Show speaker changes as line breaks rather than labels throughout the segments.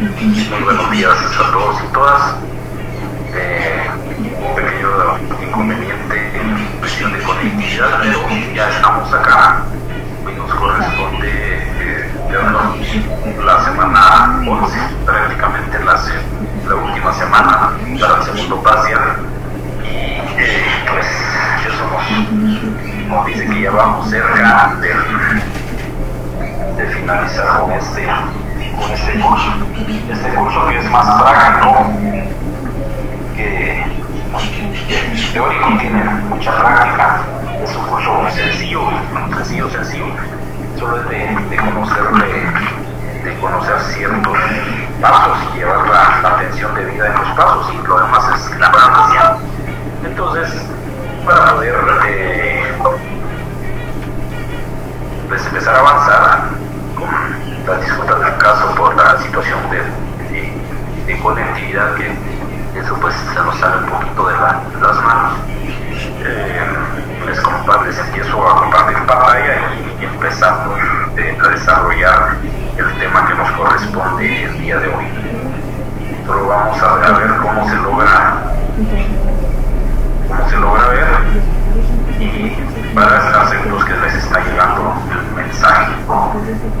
Muy buenos días a todos y todas. Eh, un pequeño inconveniente en cuestión de conectividad, pero ya estamos acá. Hoy nos corresponde eh, la semana 11, prácticamente la, última semana para el segundo parcial. Y eh, pues ya somos, como dice que ya vamos cerca de finalizar con este con este curso. Este curso que es más práctico, que, teórico tiene mucha práctica. Es un curso sencillo, sencillo, sencillo. Solo es de, de conocer, de, conocer ciertos pasos y llevar la, la atención debida en los pasos y lo demás es la práctica. Entonces, para poder eh, pues empezar a avanzar con las disputas del caso por la situación de, de, conectividad que eso pues se nos sale un poquito de, la, las manos. Eh, les, les empiezo a compartir pantalla y, y empezando a desarrollar el tema que nos corresponde el día de hoy. Solo vamos a, a ver cómo se logra cómo se logra ver y para estar seguros que les está llegando el mensaje.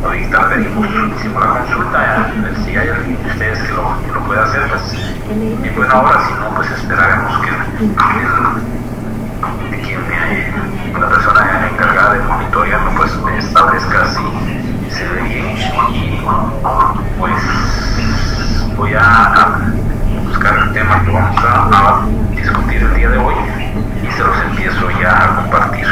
Ahorita pedimos, hicimos la consulta, si hay alguien de ustedes que lo, que lo pueda hacer, pues en buena hora, si no, pues esperaremos que el, quien, eh, la persona encargada de monitorearlo pues establezca si se ve bien y pues voy a, a buscar el tema que vamos a, a discutir el día de hoy se los empiezo ya a compartir.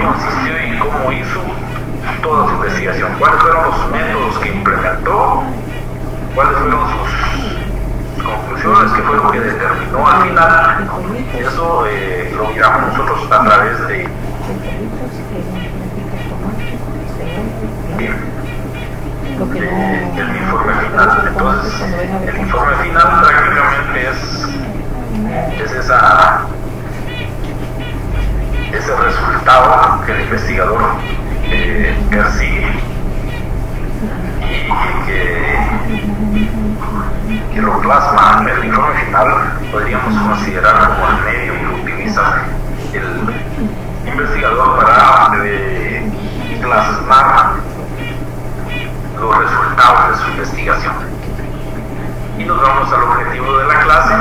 De en consistió y cómo hizo toda su investigación, cuáles fueron los métodos que implementó, cuáles fueron sus conclusiones, qué fue lo que determinó al final. Eso eh, lo miramos nosotros a través de el informe final. Entonces, el informe final prácticamente es, es esa, ese resultado que el investigador eh, y que, que lo plasma el informe final, podríamos considerar como el medio que utiliza el investigador para eh, plasmar los resultados de su investigación. Y nos vamos al objetivo de la clase.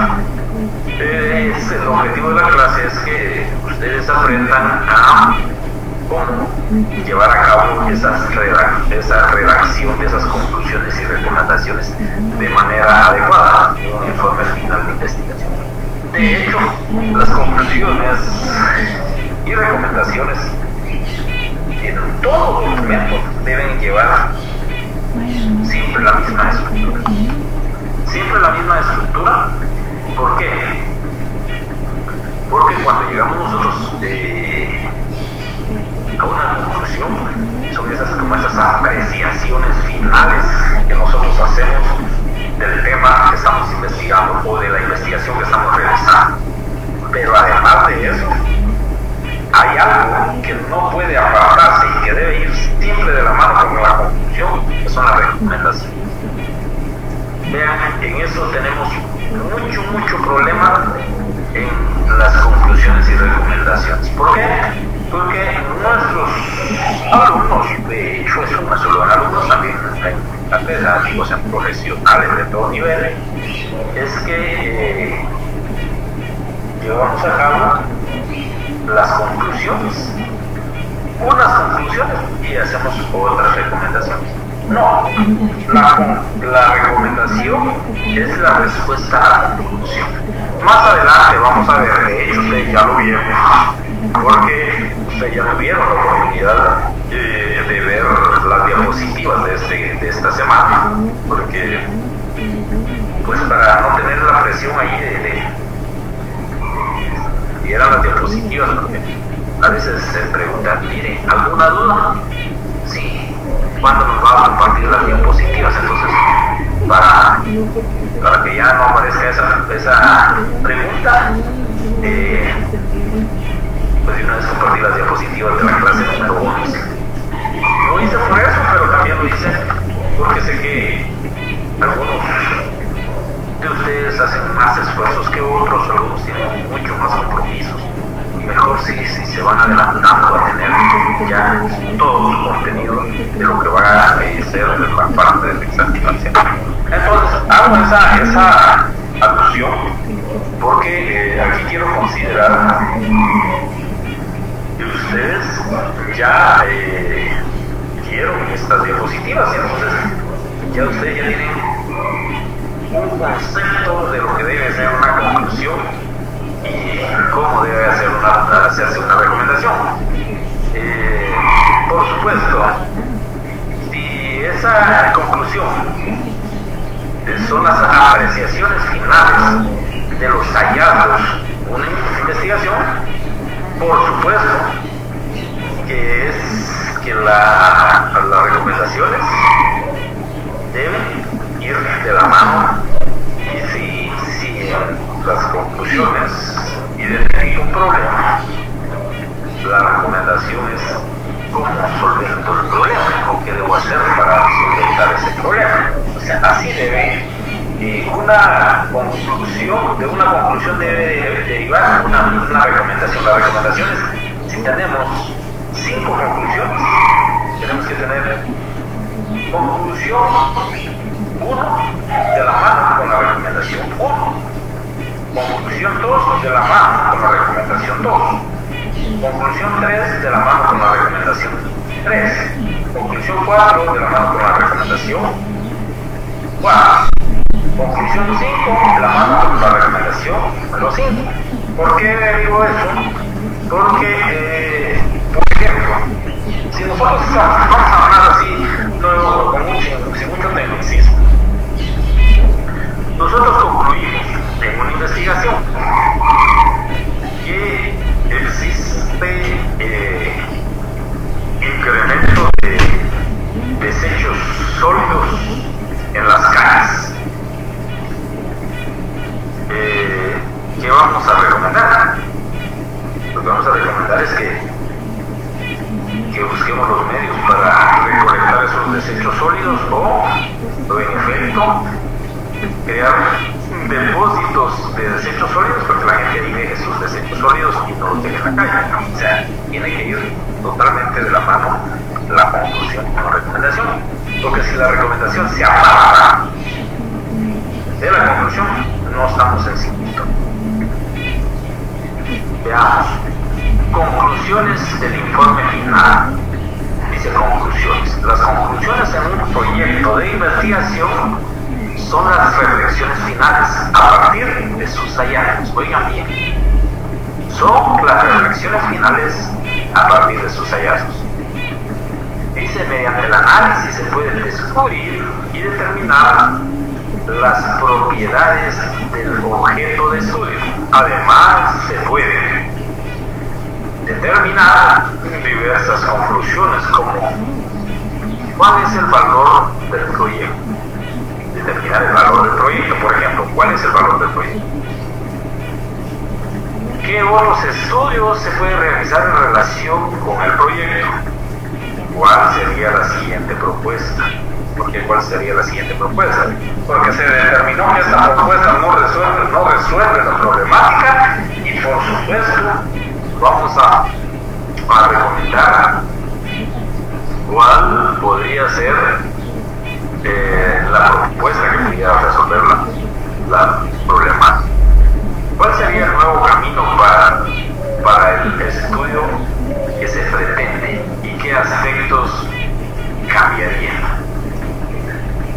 El objetivo de la clase es que ustedes aprendan a cómo llevar a cabo esa redacción de esas conclusiones y recomendaciones de manera adecuada en un informe final de investigación. De hecho, las conclusiones y recomendaciones en todo documento deben llevar siempre la misma estructura. Siempre la misma estructura. ¿Por qué? Porque cuando llegamos nosotros eh, a una conclusión sobre esas, como esas apreciaciones finales que nosotros hacemos del tema que estamos investigando o de la investigación que estamos realizando. Pero además de eso, hay algo que no puede apartarse y que debe ir siempre de la mano con la conclusión, que son las recomendaciones. Vean, en eso tenemos mucho, mucho problema en las conclusiones y recomendaciones. ¿Por qué? Porque nuestros alumnos, de hecho, no solo alumnos, también académicos, en profesionales de todo nivel, es que eh, llevamos a cabo las conclusiones, unas conclusiones y hacemos otras recomendaciones. No, la, recomendación es la respuesta a la conclusión. Más adelante vamos a ver, de hecho ya lo vieron, porque ustedes ya tuvieron la oportunidad de, de ver las diapositivas de, este, de esta semana, porque pues para no tener la presión ahí de, de y eran las diapositivas, porque a veces se preguntan, mire, ¿alguna duda? Sí, ¿cuándo nos va a compartir las diapositivas? Entonces, para, para que ya no aparezca esa, esa pregunta, eh, pues de una vez compartir las diapositivas de la clase número 11. Lo hice por eso, pero también lo hice porque sé que algunos de ustedes hacen más esfuerzos que otros, algunos tienen mucho más compromisos. Mejor si, si se van adelantando a tener ya todo su contenido de lo que va a ser la parte del examen Entonces, hago esa, esa alusión porque eh, aquí quiero considerar que ustedes ya eh, estas diapositivas, entonces ya ustedes ya tienen un concepto de lo que debe ser una conclusión y cómo debe hacer una, hacerse una recomendación. Eh, por supuesto, si esa conclusión son las apreciaciones finales de los hallazgos de una investigación, por supuesto que es que la, las recomendaciones deben ir de la mano y si, si las conclusiones identifico un problema, la recomendación es cómo solvento el problema o qué debo hacer para solventar ese problema. O sea, así debe una conclusión, de una conclusión debe derivar una, una recomendación. La recomendación es, si tenemos cinco conclusiones, tenemos que tener conclusión uno de la mano con la recomendación 1. Conclusión 2 de la mano con la recomendación 2. Conclusión 3 de la mano con la recomendación 3. Conclusión 4 de la mano con la recomendación 4. Conclusión 5 de la mano con la recomendación número 5. ¿Por qué digo eso? Porque, eh, por ejemplo, si nosotros vamos a hablar así, no, con mucho, sin mucho tecnicismo, nosotros concluimos investigación que existe eh, incremento de desechos sólidos en las calles. Eh, ¿Qué vamos a recomendar? Lo que vamos a recomendar es que, que busquemos los medios para recolectar esos desechos sólidos o en efecto, crear depósitos de desechos sólidos porque la gente deje sus desechos sólidos y no los deje en la calle. O sea, tiene que ir totalmente de la mano la conclusión con la recomendación. Porque si la recomendación se aparta de la conclusión, no estamos en sintonía. Veamos. Conclusiones del informe final. Dice conclusiones. Las conclusiones en un proyecto de investigación son las reflexiones finales a partir de sus hallazgos. Oigan bien. Son las reflexiones finales a partir de sus hallazgos. Dice, mediante el análisis se puede descubrir y determinar las propiedades del objeto de estudio. Además, se puede determinar diversas conclusiones como cuál es el valor del proyecto, determinar el valor del proyecto, por ejemplo, cuál es el valor del proyecto. ¿Qué otros estudios se puede realizar en relación con el proyecto? ¿Cuál sería la siguiente propuesta? Porque ¿cuál sería la siguiente propuesta? Porque se determinó que esta propuesta no resuelve, no resuelve la problemática y por supuesto vamos a, a recomendar cuál podría ser eh, la propuesta que pudiera resolver la, la. ¿Cuál sería el nuevo camino para, para el estudio que se pretende y qué aspectos cambiarían?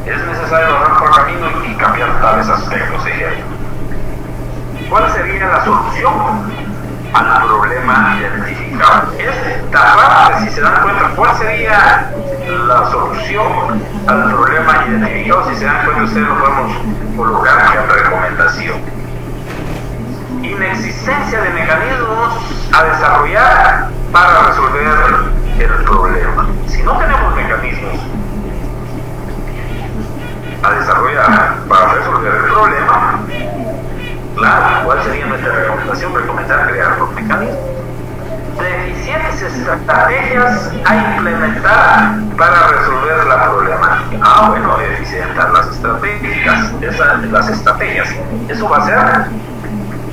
Es necesario hablar por camino y cambiar tales aspectos, ejemplo. ¿Cuál sería la solución al problema identificado? Esta parte, si se dan cuenta, ¿cuál sería la solución al problema identificado? Si se dan cuenta, ustedes lo podemos colocar en recomendación inexistencia de mecanismos a desarrollar para resolver el problema. Si no tenemos mecanismos a desarrollar para resolver el problema, ¿cuál sería nuestra recomendación? Recomendar crear estrategias a implementar para resolver la problemática. Ah, bueno, deficientar las estrategias, esas, las estrategias. Eso va a ser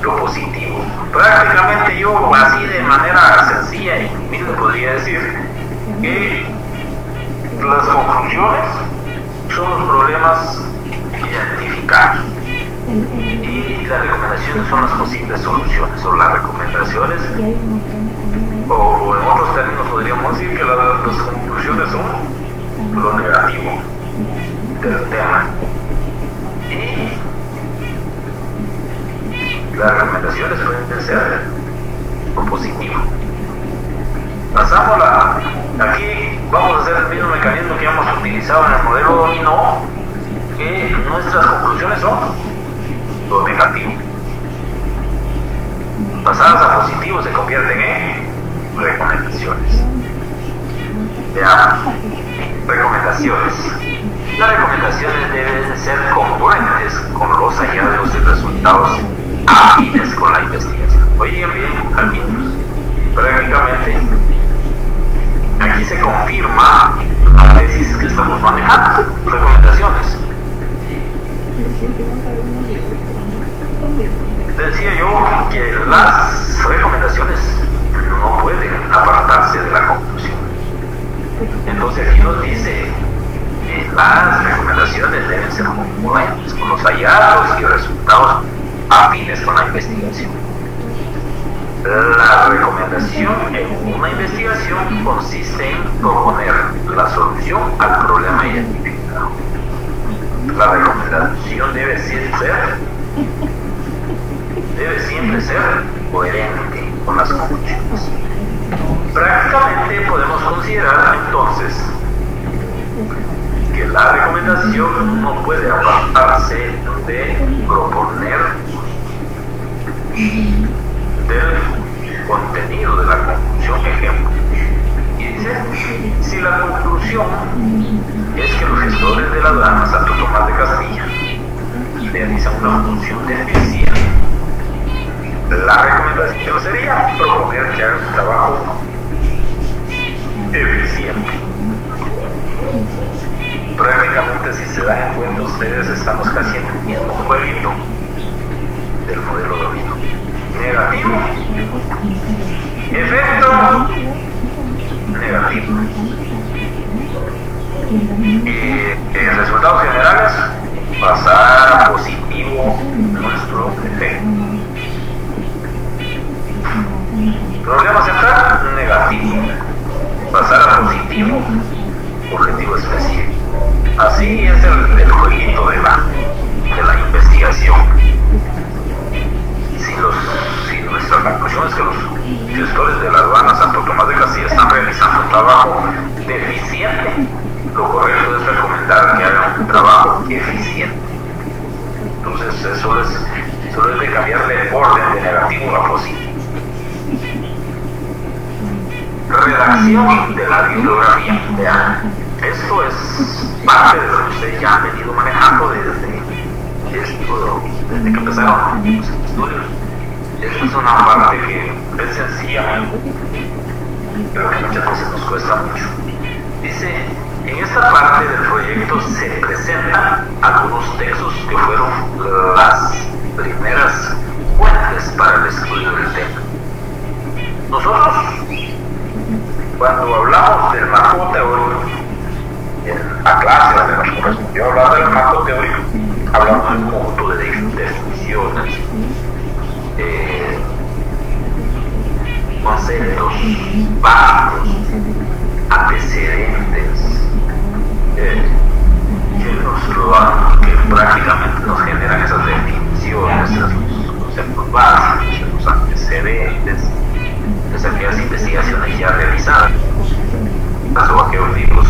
lo positivo. Prácticamente yo así de manera sencilla y humilde podría decir que las conclusiones son los problemas identificados y las recomendaciones son las posibles soluciones o las recomendaciones o en otros términos podríamos decir que las, las conclusiones son lo negativo del tema y las recomendaciones pueden ser lo positivo. Pasamos la. Aquí vamos a hacer el mismo mecanismo que hemos utilizado en el modelo dominó, que nuestras conclusiones son lo negativo. Pasadas a positivo se convierten en recomendaciones. Veamos. Recomendaciones. Las recomendaciones deben ser congruentes con los hallazgos y resultados afines con la investigación. Oigan bien, amigos, prácticamente aquí se confirma la tesis que estamos manejando, recomendaciones. Decía yo que las recomendaciones no pueden apartarse de la conclusión. Entonces aquí nos dice que las recomendaciones deben ser congruentes con los hallazgos y resultados afines con la investigación. La recomendación en una investigación consiste en proponer la solución al problema identificado. La recomendación debe ser, debe siempre ser coherente con las conclusiones. Prácticamente podemos considerar entonces que la recomendación no puede apartarse de proponer del contenido de la conclusión. Ejemplo, Y dice, si la conclusión es que los gestores de la aduana Santo Tomás de Castilla realizan una función de la recomendación sería proponer que hagan un trabajo eficiente. Prácticamente si se dan cuenta ustedes estamos casi en el mismo jueguito del modelo Domino. Negativo. Efecto negativo. Y en resultados generales pasar positivo nuestro efecto. Problema central negativo. Pasar a positivo objetivo específico. Así es el, el jueguito de la, de la investigación. Si, los, si nuestra conclusión es que los gestores de la aduana Santo Tomás de Castilla están realizando un trabajo deficiente, lo correcto es recomendar que hagan un trabajo eficiente. Entonces, eso es, solo es de cambiarle orden de negativo a positivo. Redacción de la bibliografía. Esto es parte de lo que ustedes ya han venido manejando desde, desde que empezaron los estudios. Esta es una parte que es sencilla, pero que muchas veces nos cuesta mucho. Dice, en esta parte del proyecto se presentan algunos textos que fueron las primeras fuentes para el estudio del tema. Nosotros, cuando hablamos del marco teórico, en la clase la que nos correspondió hablar del marco teórico, hablamos de un conjunto de definiciones, eh, conceptos básicos, antecedentes, eh, que, nos lo que prácticamente nos generan esas definiciones, esos conceptos básicos, los antecedentes, de aquellas investigaciones ya realizadas, o aquellos libros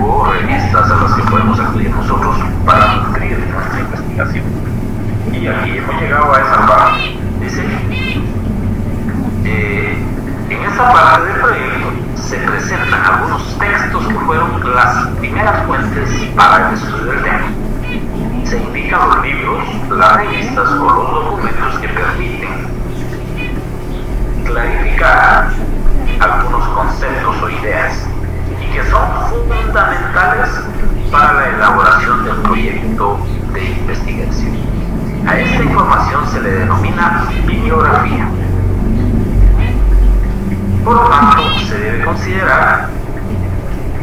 o revistas a las que podemos acudir nosotros para nutrir nuestra investigación. Y aquí hemos llegado a esa parte. Dice, eh, en esa parte del proyecto se presentan algunos textos que fueron las primeras fuentes para el estudio del tema. Se indican los libros, las revistas o los documentos que permiten clarificar algunos conceptos o ideas y que son fundamentales para la elaboración del proyecto de investigación. A esta información se le denomina bibliografía. Por lo tanto, se debe considerar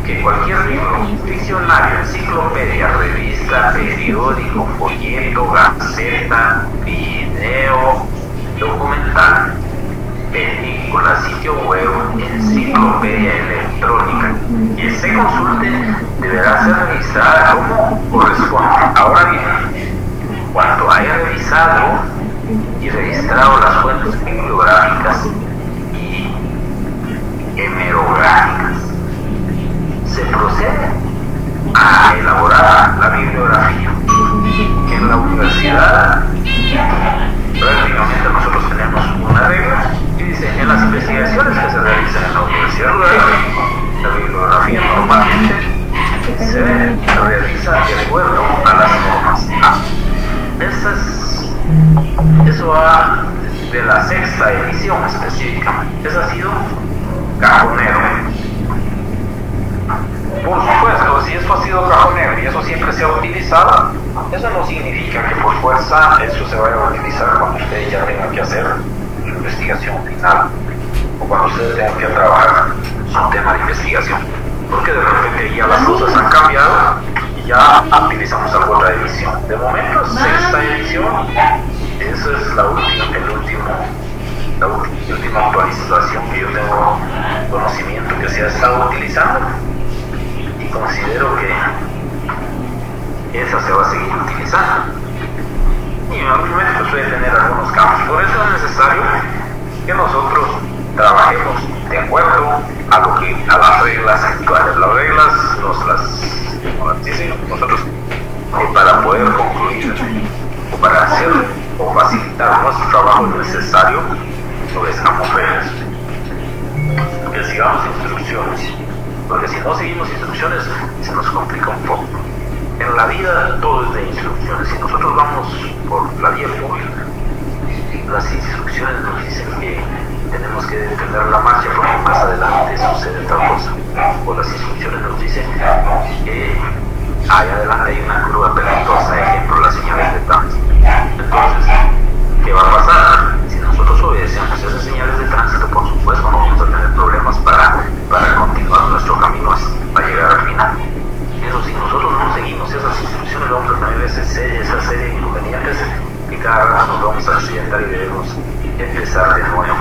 que cualquier libro, diccionario, enciclopedia, revista, periódico, folleto, gaceta, video, documental, película, sitio web, enciclopedia electrónica y este consulte deberá ser revisada como corresponde. Ahora bien, cuando haya revisado y registrado las fuentes bibliográficas y hemerográficas, se procede a elaborar la bibliografía. En la universidad prácticamente nosotros tenemos una regla en las investigaciones que se realizan en la universidad rural, la bibliografía normalmente se realiza de acuerdo a las normas A. Es, eso va de la sexta edición específicamente. Ese ha sido cajonero. Por supuesto, si eso ha sido cajonero y eso siempre se ha utilizado, eso no significa que por fuerza eso se vaya a utilizar cuando ustedes ya tengan que hacer su investigación final o cuando ustedes tengan que trabajar su tema de investigación. Porque de repente ya las cosas han cambiado y ya utilizamos alguna otra edición. De momento, sexta edición, esa es la última, el último, la última actualización que yo tengo conocimiento que se ha estado utilizando y considero que esa se va a seguir utilizando. Y en algún momento puede tener algunos cambios. Por eso es necesario que nosotros trabajemos de acuerdo a lo que a las reglas actuales. Las reglas nos las dicen nosotros y para poder concluir o para hacer o facilitar nuestro trabajo necesario, obedezcamos reglas. que sigamos instrucciones, porque si no seguimos instrucciones se nos complica un poco. En la vida todo es de instrucciones. Si nosotros vamos por la vía pública, las instrucciones nos dicen que tenemos que detener la marcha porque más adelante sucede tal cosa. O las instrucciones nos dicen que ahí adelante hay una curva peligrosa, ejemplo, las señales de tránsito. Entonces, ¿qué va a pasar? Si nosotros obedecemos esas señales de tránsito, por supuesto, no vamos a tener problemas para, para continuar nuestro camino para llegar al final. Pero si nosotros no seguimos esas instrucciones, vamos a tener esa serie, esa serie de inconvenientes que cada rato nos vamos a accidentar y debemos empezar de nuevo.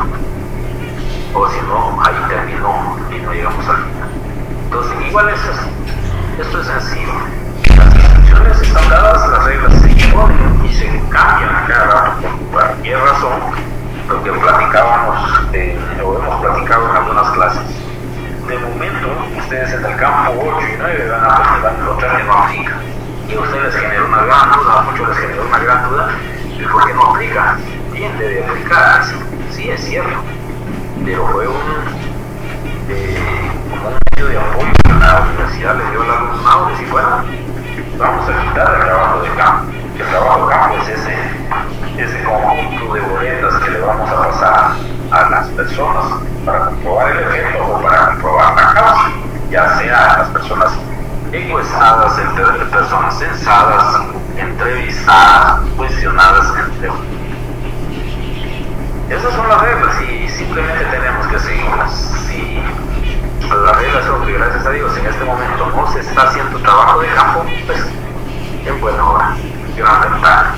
O si no, ahí terminó y no llegamos al final. Entonces, igual es así. Esto es sencillo. Las instrucciones están dadas, las reglas se imponen y se cambian a cada rato por cualquier razón, lo que platicábamos eh, o hemos platicado en algunas clases. De momento, ustedes en el campo 8 y 9 van a, van a encontrar que no aplica. Y a ustedes les genera una gran duda, a muchos les genera una gran duda, ¿y por qué no aplica? Bien, debe aplicar, sí, es cierto, pero fue un, eh, como un medio de apoyo que la universidad le dio al alumnado, decir, bueno, vamos a quitar el trabajo de campo. El trabajo de campo es ese, ese conjunto de boletas que le vamos a pasar a las personas para comprobar el efecto o para comprobar la causa, ya sea las personas encuestadas, entre personas censadas, entrevistadas, cuestionadas, entre. Esas son las reglas y simplemente tenemos que seguirlas. Si las reglas son que gracias a Dios en este momento no se está haciendo trabajo de campo, pues en buena hora, gran ventaja.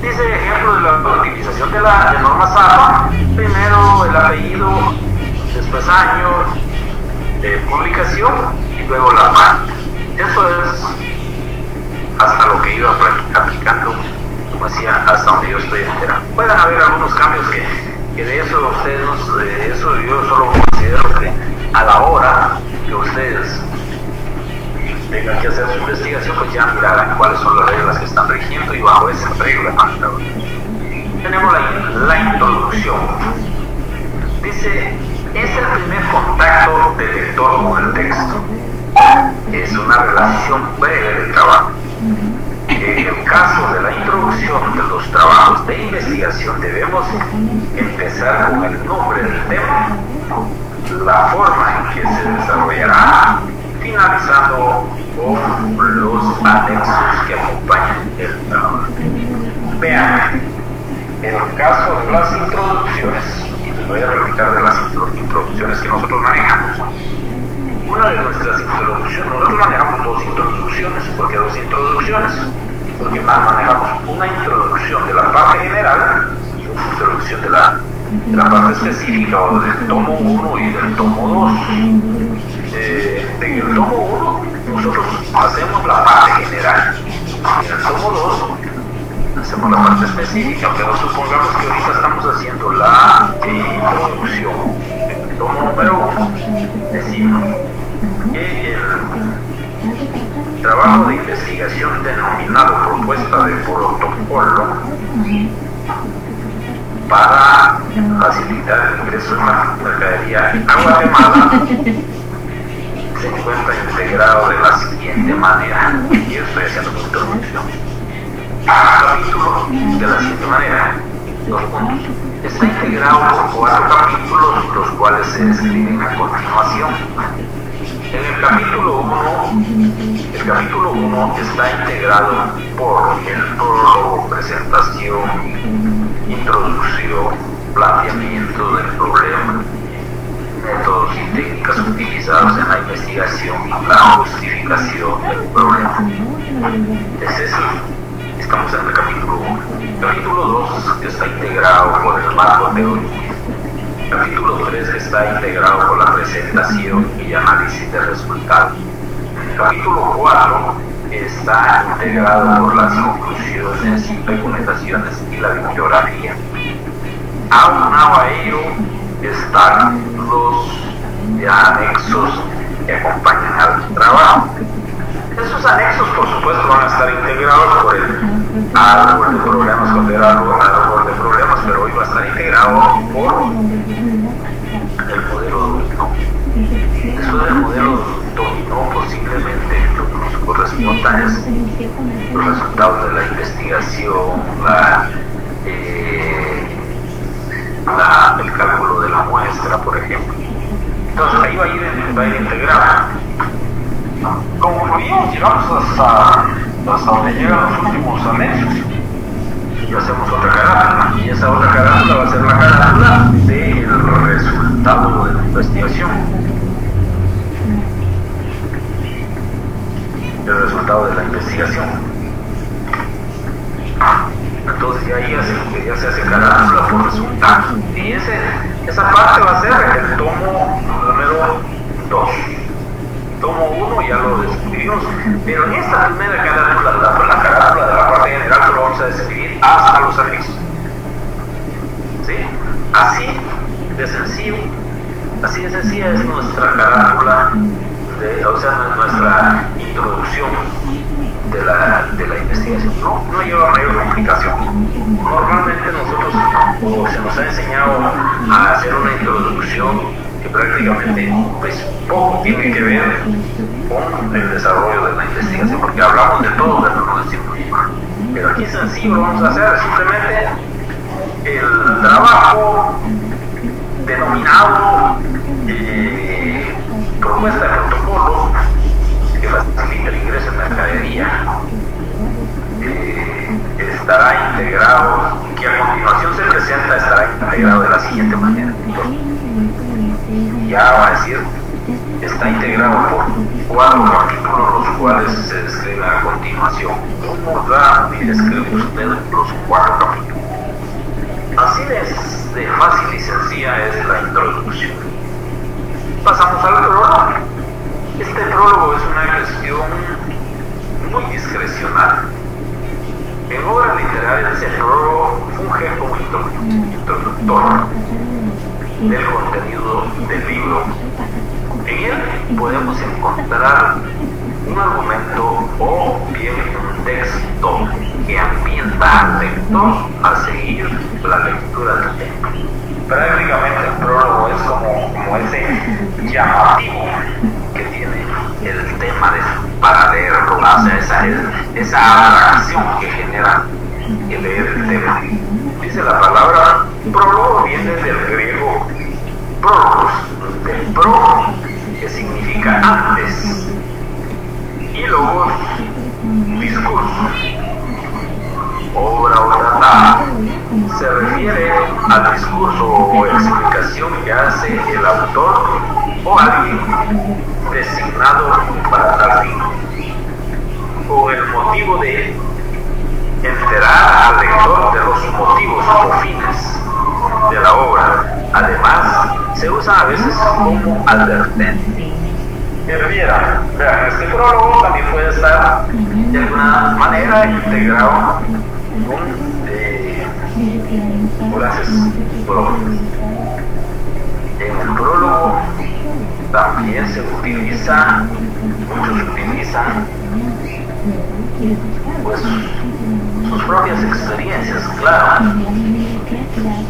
Dice ejemplo de la utilización de la de norma SAPA, primero el apellido, después año de publicación y luego la marca. Eso es hasta lo que iba decía, hasta donde yo estoy enterado. Pueden haber algunos cambios que, que de eso ustedes, de eso yo solo considero que a la hora que ustedes tengan que hacer su investigación, pues ya mirarán cuáles son las reglas que están rigiendo y bajo esa regla tenemos la, la introducción. Dice, es el primer contacto del lector con el texto. Es una relación breve de trabajo. En el caso de la introducción de los trabajos de investigación debemos empezar con el nombre del tema, la forma en que se desarrollará, finalizando con los anexos que acompañan el trabajo. Vean, en el caso de las introducciones, voy a repetir de las introducciones que nosotros manejamos, una de nuestras introducciones, nosotros manejamos dos introducciones, ¿por qué dos introducciones? Porque más manejamos una introducción de la parte general y una introducción de la, de la parte específica o del tomo 1 y del tomo 2. Eh, en el tomo 1 nosotros hacemos la parte general y en el tomo 2 la parte específica, pero supongamos que ahorita estamos haciendo la introducción. Tomo número 1 decimos que el trabajo de investigación denominado propuesta de protocolo para facilitar el ingreso de la mercadería a Guatemala se encuentra integrado de la siguiente manera. Y yo estoy haciendo mi introducción. Capítulo de la siguiente manera. Dos puntos. Está integrado por cuatro capítulos, los cuales se describen a continuación. En el capítulo 1, el capítulo 1 está integrado por el prólogo, presentación, introducción, planteamiento del problema, métodos y técnicas utilizados en la investigación, la justificación del problema. Es decir, estamos en el capítulo 1. Capítulo 2 está integrado por el marco teórico. Capítulo 3 está integrado por la presentación y análisis de resultados. Capítulo 4 está integrado por las conclusiones, recomendaciones y la bibliografía. Aunado a ello están los anexos que acompañan al trabajo. Esos anexos, por supuesto, van a estar integrados por el árbol de problemas, cuando era árbol de problemas, pero hoy va a estar integrado por del modelo dominó posiblemente lo que nos corresponda es los resultados de la investigación, eh, la, el cálculo de la muestra, por ejemplo. Entonces ahí va a ir, va a ir integrado.
Concluimos, llegamos hasta, hasta donde llegan los últimos anexos
y hacemos otra carátula. Y esa otra carátula va a ser la carátula del resultado de la investigación. El resultado de la investigación. Entonces ya, ahí ya se hace carátula por resultados. Y ese, esa parte va a ser el tomo número 2 tomo 1 ya lo pero en esta primera carátula, la, la carátula de la parte general, lo vamos a describir hasta los anexos. ¿Sí? Así de sencillo, así de sencilla es nuestra carátula, de, o sea, nuestra introducción de la, de la investigación. No, no lleva mayor complicación. Normalmente nosotros o se nos ha enseñado a hacer una introducción prácticamente pues, poco tiene que ver con el desarrollo de la investigación, porque hablamos de todo de lo científico. Pero aquí sencillo vamos a hacer simplemente el trabajo denominado eh, propuesta de protocolo que facilita el ingreso en mercadería. Eh, estará integrado, que a continuación se presenta, estará integrado de la siguiente manera ya va a decir, está integrado por cuatro capítulos, los cuales se describen a continuación. ¿Cómo da y describe usted los cuatro capítulos? Así de, de fácil y sencilla es la introducción. Pasamos al prólogo. Este prólogo es una cuestión muy discrecional. En obras literarias el prólogo funge como introductor del contenido del libro. En él podemos encontrar un argumento o bien un texto que ambienta al lector a seguir la lectura del tema. Prácticamente el prólogo es como, como ese llamativo que tiene el tema de, para leerlo, o sea, esa, esa atracción que genera el leer el tema. La palabra prólogo viene del griego prologos, del pro, que significa antes, y luego discurso, obra o tratado, se refiere al discurso o explicación que hace el autor o alguien designado para tal fin, o el motivo de enterar al lector de los motivos o fines de la obra. Además, se usa a advertencia. Herviera, vean, este prólogo también puede estar de alguna manera integrado con eh, frases. En el prólogo también se utiliza, muchos utilizan pues sus propias experiencias, claro,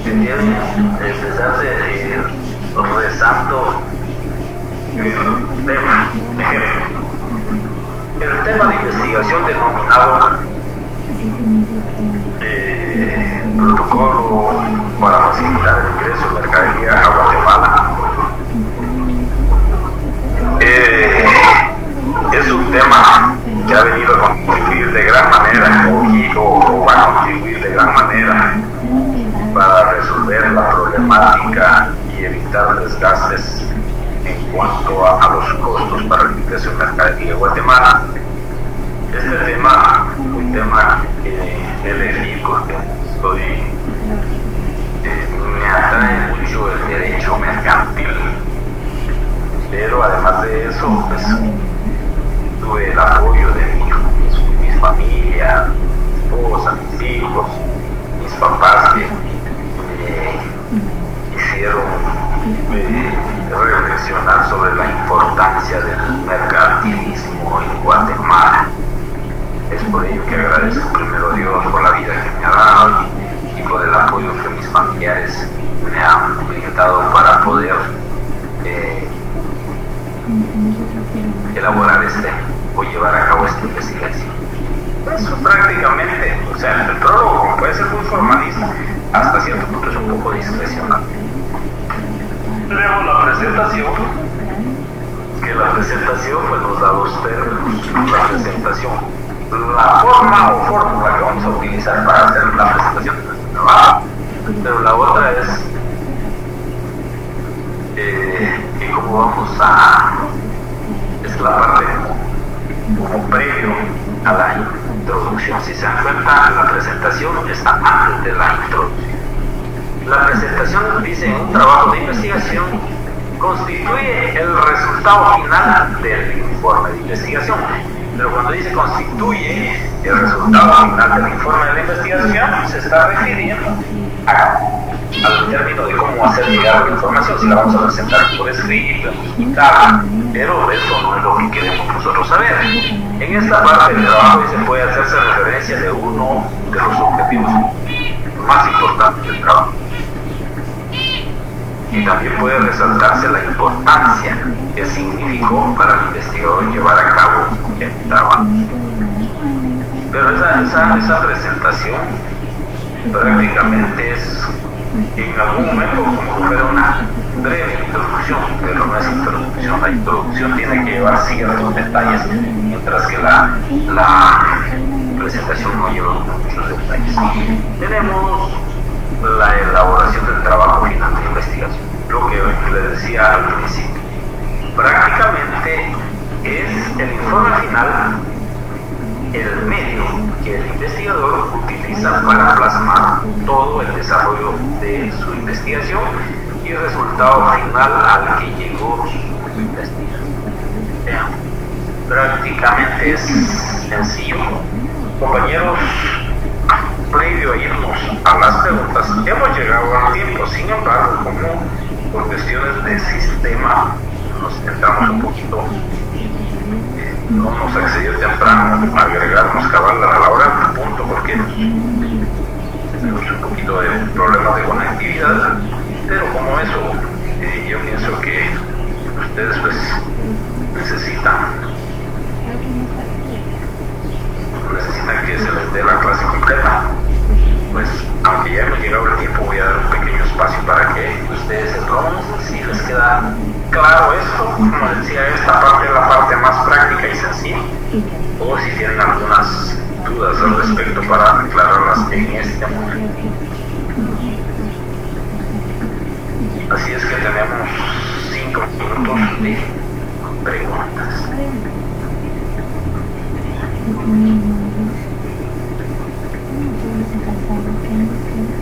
que tienen empezar de ir rezando el tema, el tema de investigación denominado eh, protocolo para facilitar el ingreso de mercadería a Guatemala. Eh, es un tema que ha venido a contribuir de gran manera o va a contribuir de gran manera para resolver la problemática y evitar desgastes en cuanto a, los costos para ingreso en mercadería de Guatemala. Este tema, un tema que elegí porque estoy, eh, me atrae mucho el derecho mercantil, pero además de eso, pues, tuve el apoyo de mi, mi familia, mi esposa, mis hijos, mis papás que hicieron eh, reflexionar sobre la importancia del mercantilismo en Guatemala. Es por ello que agradezco primero a Dios por la vida que me ha dado y, por el apoyo que mis familiares me han brindado para poder eh, este o llevar a cabo esta investigación.
Eso prácticamente, o sea, el prólogo puede ser muy formalista, hasta cierto punto es un poco discrecional. Luego la presentación,
que la presentación pues nos da los términos, la presentación, la forma o fórmula que vamos a utilizar para hacer la presentación pero la otra es eh, que como vamos a, es la parte como previo a la introducción. Si se dan cuenta, la presentación está antes de la introducción. La presentación dice un trabajo de investigación constituye el resultado final del informe de investigación. Pero cuando dice constituye el resultado final del informe de la investigación, se está refiriendo al término de cómo hacer llegar la información, si la vamos a presentar por escrito, digital, pero eso no es lo que queremos nosotros saber. En esta parte del trabajo se puede hacerse referencia de uno de los objetivos más importantes del trabajo. Y también puede resaltarse la importancia que significó para el investigador llevar a cabo el trabajo. Pero esa, esa, esa presentación prácticamente es en algún momento como fuera una breve introducción, pero no es introducción. La introducción tiene que llevar ciertos detalles, mientras que la, la presentación no lleva muchos detalles. Tenemos la elaboración del trabajo final de investigación, lo que les decía al principio. Prácticamente es el informe final el medio que el investigador utiliza para plasmar todo el desarrollo de su investigación y el resultado final al que llegó su investigación. prácticamente es sencillo. Compañeros, previo a irnos a las preguntas, hemos llegado al tiempo, sin embargo, como por cuestiones de sistema nos entramos un poquito no nos accedió temprano a agregarnos cabal a la hora punto porque tenemos un poquito de problemas de conectividad pero como eso eh, yo pienso que ustedes pues necesitan necesitan que se les dé la clase completa pues aunque ya hemos llegado el tiempo voy a dar un pequeño espacio para que ustedes se pronuncien si les queda claro esto, como decía, esta parte es la parte más práctica y sencilla, o si tienen algunas dudas al respecto para aclararlas en este momento. Así es que tenemos cinco minutos de preguntas. Tenemos cinco,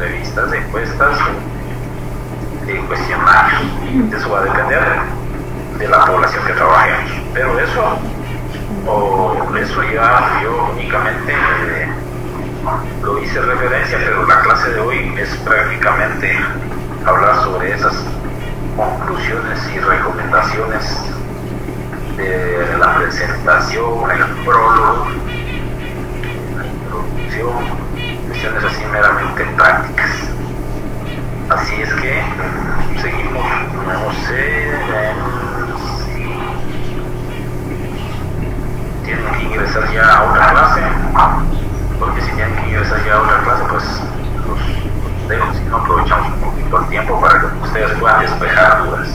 entrevistas, de encuestas, de cuestionarios. Eso va a depender de la población que trabaje ahí. Pero eso, o eso ya yo únicamente lo hice referencia, pero la clase de hoy es prácticamente hablar sobre esas conclusiones y recomendaciones de la presentación, el prólogo, la introducción, decisiones así meramente prácticas. Así es que seguimos, no sé, si tienen que ingresar ya a otra clase, porque si tienen que ingresar ya a otra clase, pues los dejo, si no aprovechamos un poquito el tiempo para que ustedes puedan despejar dudas.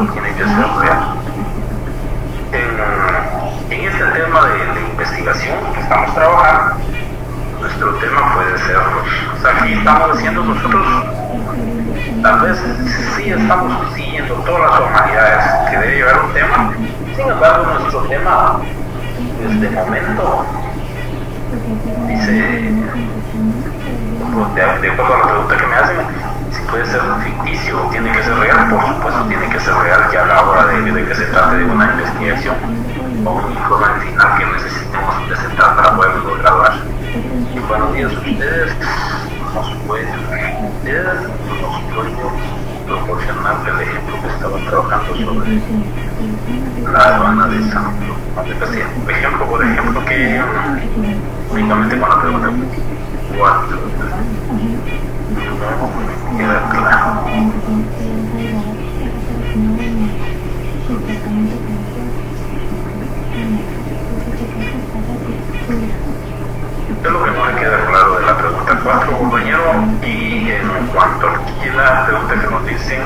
con quien hay que hacerlo. En, en, este tema de, investigación que estamos trabajando, nuestro tema fue de cerros. O sea, aquí estamos haciendo nosotros, tal vez sí estamos siguiendo todas las formalidades que debe llevar un tema, sin embargo nuestro tema desde momento dice de, de acuerdo a la pregunta que me hacen puede ser ficticio, tiene que ser real, por supuesto tiene que ser real ya a la hora de, de que se trate de una investigación o un informe final que necesitemos presentar para poderlo graduar. Y buenos días a ustedes, nos pueden, ustedes nos pueden proporcionar el ejemplo que estaban trabajando sobre la aduana de San Pedro. Pues ejemplo por ejemplo que únicamente con la pregunta ¿cuál? Es lo que no me queda claro de la pregunta 4, compañero, y en cuanto a la pregunta que nos dicen,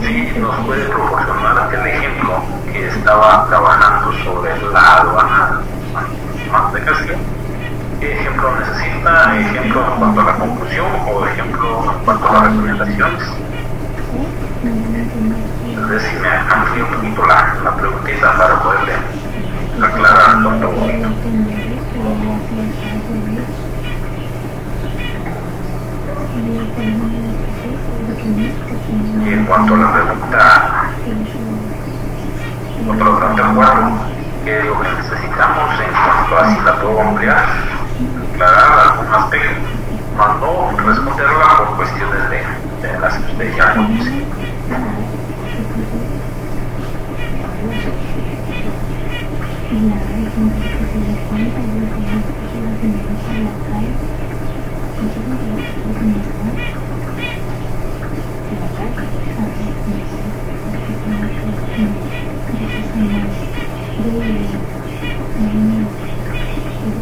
si nos puede proporcionar el ejemplo que
estaba trabajando sobre la aduana, de casi? Ejemplo necesita, ejemplos en cuanto a la conclusión o ejemplo en cuanto a las recomendaciones. Entonces, si me amplío un poquito la, la preguntita para poderle aclarar un poquito. Y en cuanto a la pregunta, otra pregunta cuatro, que digo que necesitamos en cuanto a si la puedo ampliar aclarar algún aspecto, más responderla por cuestiones de, de las
que usted ya conoce.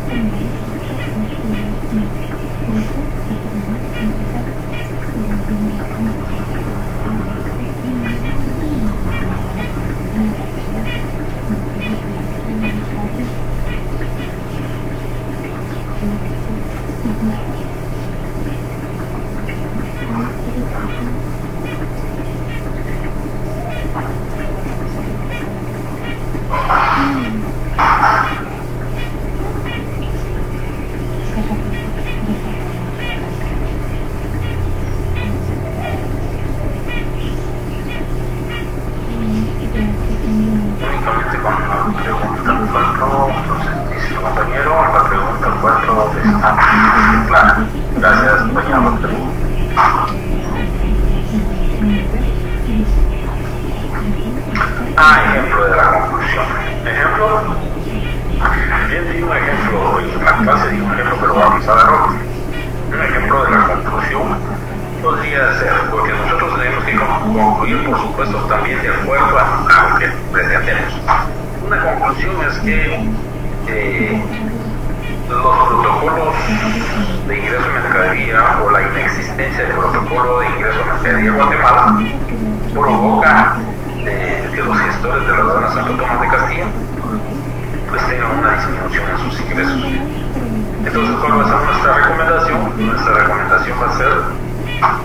Thank. Thank you. Pregunta 4 está clara. Gracias, compañero. Ah, ejemplo de la conclusión. Ejemplo, bien di un ejemplo, la clase di un ejemplo, pero vamos a dar otro. Un ejemplo de la conclusión podría ser, porque nosotros tenemos que concluir, por supuesto, también de acuerdo a lo que pretendemos. Una conclusión es que eh, los protocolos de ingreso a mercadería o la inexistencia del protocolo de ingreso a mercadería Guatemala provoca eh, que los gestores de la aduana Santo Tomás de Castilla pues tengan una disminución en sus ingresos. Entonces, ¿cuál va a ser nuestra recomendación? Nuestra recomendación va a ser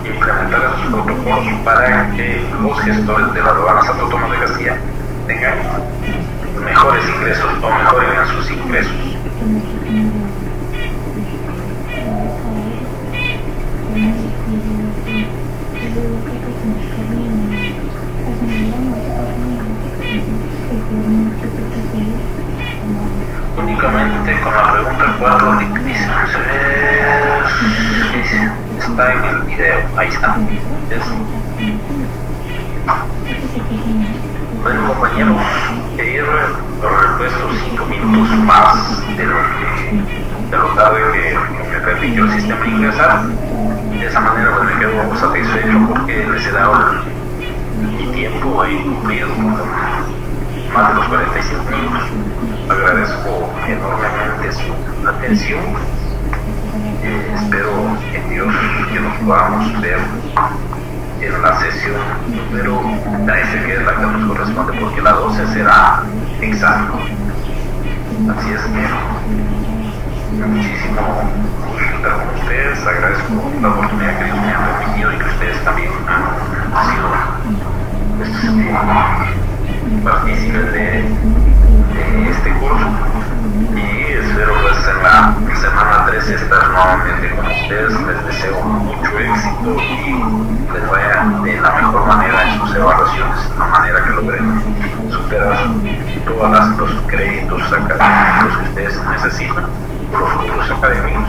implementar esos protocolos para que los gestores de la aduana Santo Tomás de Castilla tengan mejores ingresos o mejoren en sus ingresos. Con la pregunta 4 dice, está en el video, ahí está. Bueno compañero, haber estos 5 minutos más de lo que de lo que me permitió el sistema ingresar. De esa manera pues, me quedo satisfecho porque les he dado mi tiempo y cumplido más de los 45 minutos. Agradezco enormemente su atención. Eh, espero en Dios que nos podamos ver en la sesión número 13, que es la que nos corresponde, porque la 12 será examen. Así es que muchísimo gusto estar con ustedes, agradezco la oportunidad que Dios me ha permitido y que ustedes también han sido pues, partícipes de, este curso y espero pues en la semana 13 estar nuevamente con ustedes, les deseo mucho éxito y les vaya de la mejor manera en sus evaluaciones, de la manera que logren superar todos los créditos académicos que ustedes necesitan, los futuros académicos,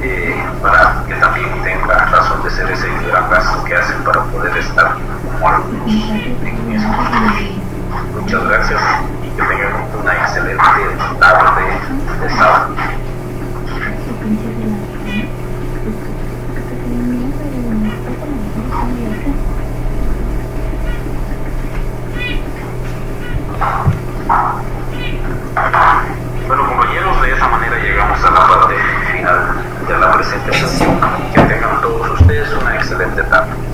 eh, para que también tengan razón de ser ese gran gasto que hacen para poder estar como alumnos en estos cursos muchas gracias y que tengan una excelente tarde de sábado. Bueno compañeros, de esa manera llegamos a la parte final de la presentación. Que tengan todos ustedes una excelente tarde.